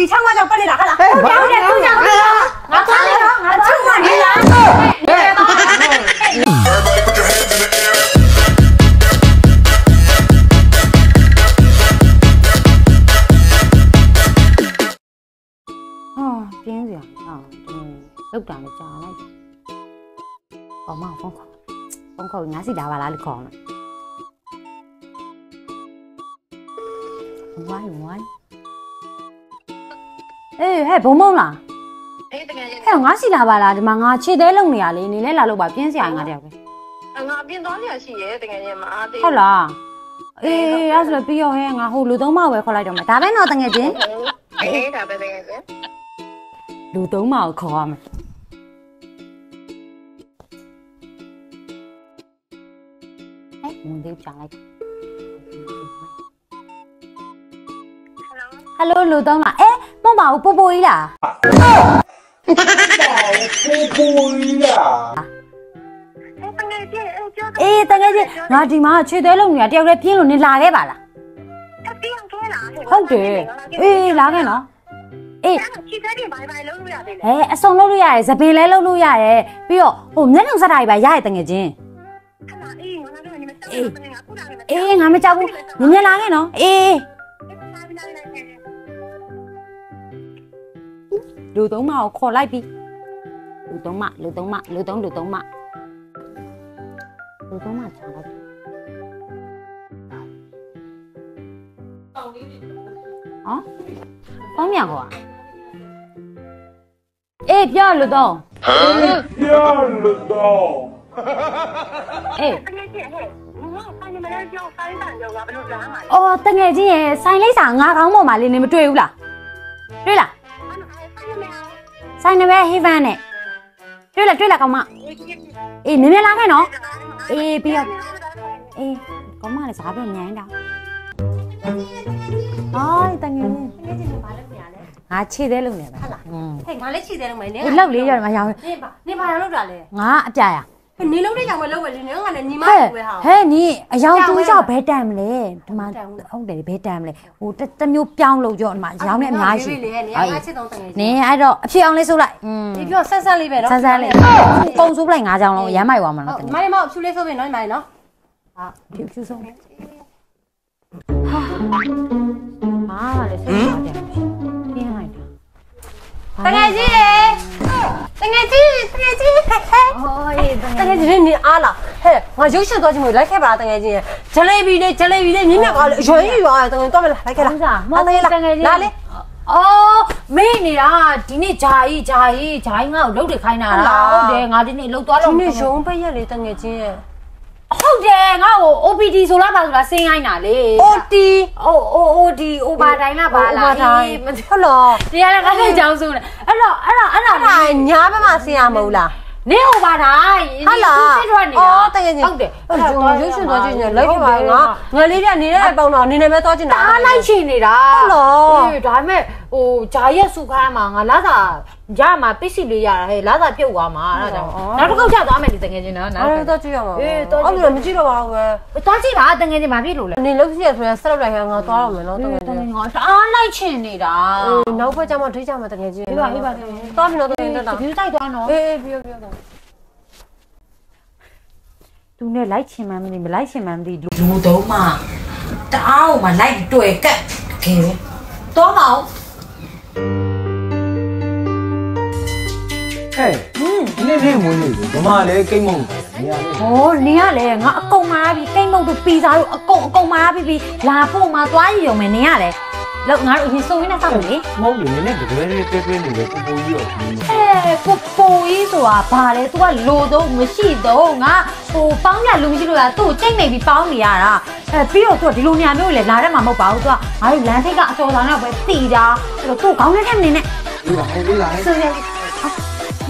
ဒီချောင်းမကြောင့်ပတ်နေတာဟာလားဟဲ့ဘာဟုတ်တယ်သူကြောင့်ငါသားလေတော့ငါချောင်းမနေလားဟဲ့ Everybody put your hands in the air. ဟာပြင်းစရာဟာဒီလောက်တာလည်းကြာလိုက်တယ်။အော်မဖုန်းခေါ်ဖုန်းခေါ်ငါစီလာပါလားလို့ခေါ်မယ်။ဝိုင်းဝိုင်း အေးဟဲ့ဘုံမုံလားအေးတကယ်ရင်ဟဲ့ငါစီလာပါလားဒီမှာငါခြေသေးလုံနေရလေနေလဲလာလို့ပါပြင်းစရာငါတယောက်ပဲငါပြင်သွားရရှိရဲတကယ်ရင်မအားသေးဟုတ်လားအေးအဲ့ဆိုပြီးရောဟဲ့ငါဟိုလူသုံးမပဲခေါ်လိုက်တော့မယ်ဒါပဲတော့တငယ်ချင်းအေးဒါပဲတကယ်ရင်လူသုံးမကိုခေါ်ရမယ်ဟဲ့မင်းတို့ပြန်လိုက်ဟယ်လိုလူသုံးလားအဲ မဟုတ်ပါဘူးပို့ပို့ကြီးလားတကယ်ကြီးအေးကြောက်အေးတကယ်ကြီးငါဒီမှာခြေသေးလုံးနေတာတယောက်တည်းပြင်းလို့နေလာခဲ့ပါလားပြင်းခဲလားဟုတ်တယ်အေးလာခဲ့နော်အေးချီတဲ့ဒီဘိုင်ဘိုင်လုံးလို့ရတယ်လေဟဲအစုံလုပ်လို့ရတယ်သပင်လဲလုပ်လို့ရတယ်ပြီးတော့ဟိုမျက်နှာစက်တာကြီးပါရရတငယ်ချင်းခဏအေးငါလည်းနေမစမ်းဘူးငါခုနကလည်းအေးငါမကြောက်ဘူးမြင်မြင်လာခဲ့နော်အေး လူသုံးမကိုခေါ်လိုက်ပြီလူသုံးမလူသုံးမလူသုံးလူသုံးမလူသုံးမချာလိုက်ပြီဟောဖုန်းမြန်ကွာအေးပြောလူသုံးပြောလို့တော့အေးတကယ်ကြီးဟဲ့ငါဆိုင်မလဲကြောက်ဆိုင်တန်ကြောက်ဘယ်လိုလားမှာအော်တငယ်ချင်းရဲ့ဆိုင်လိပ်စာငါကောင်းပေါ်မှာလေးနေမတွေ့ဘူးလားတွေ့လားဆိုင်မလဲ ဆိုင်နေပဲဟေးဗန်နဲ့တွေ့လားတွေ့လားကောင်းမအေးမြင်မြင်လာခဲ့နော်အေးပြီးတော့အေးကောင်းမလည်းစားပြညိုင်းတာအိုးတငယ်ချင်းငယ်ချင်းဘာလဲပြန်လဲငါခြေသေးလုံးနေပဲဟုတ်လားဟဲ့ငါလည်းချီတယ်လို့မနေအေးလောက်လေးရမှာရောင်းနေပါနေပါလောက်တာလေငါအပြရ နေလုံးတဲ့ကြောင့်မလောက်ပဲလေနေငါလည်းညီမဟဲ့ပဲဟာဟဲ့နီအယောင်တူရောက်ဘဲတန်မလဲဒီမှာဟုတ်တယ်ဘဲတန်မလဲဟိုတမျိုးပြောင်းလို့ကြောဒီမှာရောင်းနေအများကြီးလေနေငါချစ်တော့တကယ်နင်းအဲ့တော့အဖြစ်အောင်လေးဆုပ်လိုက်อืมဒီပြောဆက်ဆက်လေးပဲနော်ဆန်းဆန်းလေးပုံဆုပ်လိုက်ငါးချောင်းလုံးရမ်းမိုက်သွားမှာဟုနော်တ်တကယ်မိုင်းမောက်ဖြူလေးဆိုပြီနော်ညီမနော်ဖြူဖြူဆုံးဟာမားလည်းစိတ်ပါတယ်ပြင်းလိုက်တာတကယ်ကြီးတကယ်ကြီးတကယ်ကြီးဟဲ့ ဟိုးရေးတ တကယ်ကြီးနေအားလားဟဲ့ ငါရုပ်ရှင်သွားချင်လို့လိုက်ခဲ့ပါလားတကယ်ကြီးဂျလေဘီလေးဂျလေဘီလေးမြင်းမြတ်ကလည်းအရွယ်ကြီးရွာတကယ်တော့မလိုက်ခဲ့လားဦးစားမောင်လေးတကယ်ကြီးလာလေအော်မေးနေတာဒီနေ့ဂျာကြီးဂျာကြီးဂျာကြီးငါ့ကိုလှုပ်တယ်ခိုင်းတာလားဟုတ်တယ်ငါဒီနေ့လှုပ်သွားဒီလို့နေ့ရုံးပိတ်ရက်လေတကယ်ကြီးရဲ့ဟုတ်တယ်ငါ့ကို OPD ဆိုလားပါဆိုလားဆင်းခိုင်းတာလေ OT အိုအို OD အိုဘာတိုင်းလားပါလားအေးမဟုတ်လားတရားလည်းငါ့ကိုကြောင်းစုတယ်အဲ့တော့အဲ့တော့အဲ့တော့အဲ့ဒါညာဘက်မှာဆင်းရမဟုတ်လား နေဟိုပါတိုင်းဟုတ်လားစစ်ထွက်နေတာအော်တကယ်ကြီးဟုတ်တယ်အဲ့ဒါရုပ်ရှင်သွားချင်တယ်လိုက်ခဲ့ပါငါငါလေးပြနေတဲ့ပုံတော့နေနေပဲသွားချင်တာအားလိုက်ချင်နေတာဟုတ်လားအေးဒါပေမဲ့ဟိုဂျာရက်စုခိုင်းမှာငါလာစာ ရမှာပစ္စည်းလေးရတာဟဲ့လာစာပြုတ်သွားမှာအဲ့ဒါကြောင့်နောက်တစ်ခေါက်ချက်သွားမယ်ဒီတကယ်ချင်းနော်နောက်အဲ့တစ်ဒါခေါက်တော့ကြည့်ရမှာအေးတော့ကြည့်အဲ့လိုမကြည့်တော့ပါဘူးပဲသွားကြည့်ပါတကယ်ချင်းမဖြစ်လို့လဲနေလို့ရှိရဆိုရင်ဆက်လုပ်လိုက်ရင်ငါသွားတော့မယ်နော်တကယ်တကြီးကယ်ငါအားလိုက်ချင်နေတာအေးနောက်ဘက်ကျမှထိကြမှာတကယ်ကြီးအေးပါအေးပါသွားပြီနော်တကယ်တက်တာဒီတိုက်သွားနော်အေးအေးပြောပြောတော့သူနဲ့လိုက်ချင်မှမသိမလိုက်ချင်မှမသိလူသုံးမှတအားမှလိုက်တွေ့ကတ်တကယ်ပဲတော့မအောင် ဟဲ့ဟင်းဒီနေ့နေ့မွေးနေ့ကိုဗမာလည်းကိတ်မုံနေရာလေး ဟောနေရလေငါအကုန်မာပြီကိတ်မုတ်တို့ပီဇာတို့အကုန်အကုန်မာပြီပြီလာဖို့မှာသွားရည်ရုံမယ်နေရလေလောက်ငါတို့အရင်စုံရင်းနဲ့စောက်မယ်လေ မဟုတ်လေနည်းနည်းတကယ်လေးတွဲတွဲနေတယ်ပူပူကြီးတော့ဒီမှာ အဲကိုပိုကြီးဆိုတာဘာလဲ तू ကလိုတော့မရှိတော့ငါဟိုပေါင်းရလူမရှိလို့လားသူ့ကိုကြိတ်နေပြီးပေါင်းနေရတာအဲပြီးတော့ तू ကဒီလိုနေရာမျိုးလေလာတဲ့မှာမဟုတ်ပါဘူး तू ကငါတို့လမ်းထိပ်ကအတော်ဆောင်တော့ပဲတည်တာအဲ့တော့ तू ခေါင်းနဲ့ထက်နေနဲ့ ဒီမှာဟိုလေးလာ ဆိုရ င်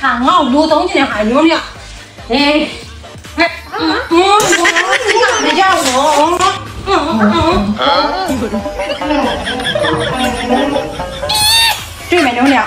看啊，刘东今天还牛呢，哎，哎，嗯，嗯你咋没见我？嗯嗯嗯，牛呢？